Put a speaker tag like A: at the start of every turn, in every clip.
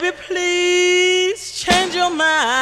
A: Baby, please change your mind.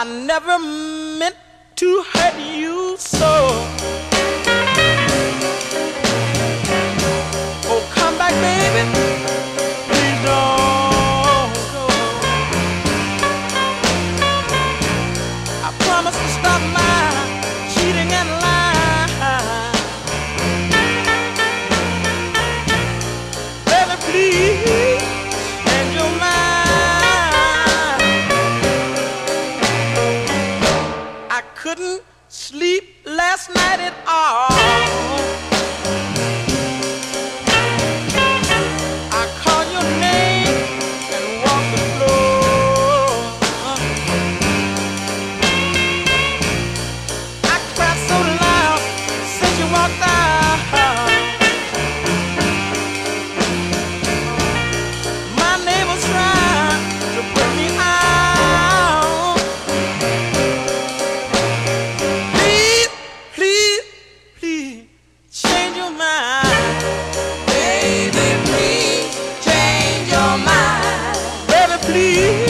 A: I never meant to hurt you so. couldn't sleep last night at all. change your please.